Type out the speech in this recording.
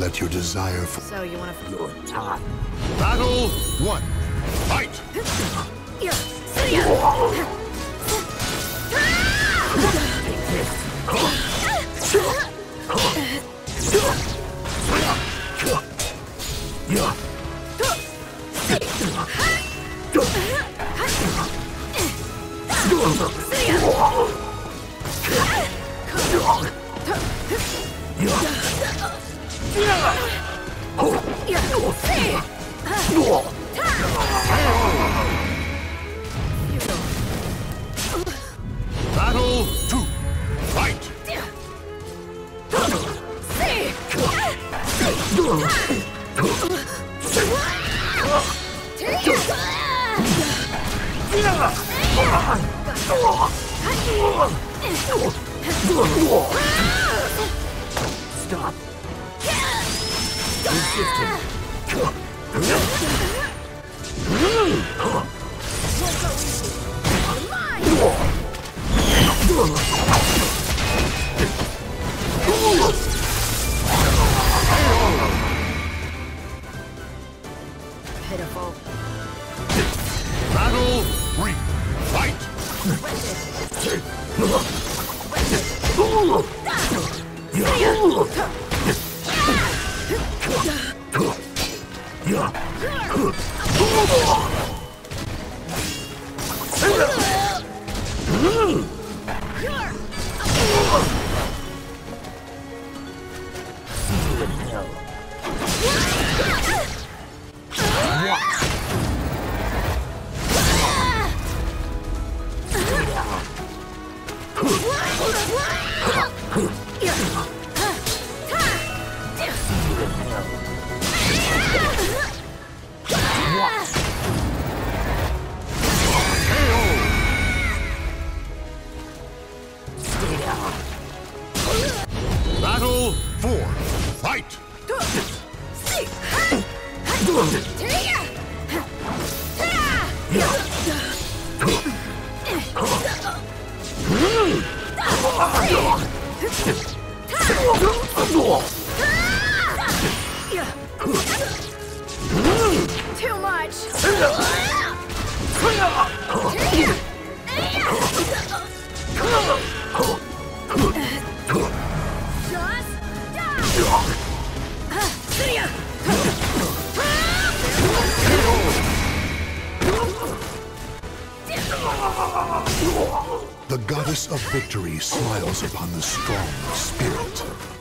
Let your desire for So you wanna... Your time. battle one. Fight! Yeah. See ya. Yeah. Battle two. Fight! Stop. Resisting. Pitiful. Battle three. Fight! Yeah. Battle four. Fight! Too much. The goddess of victory smiles upon the strong spirit.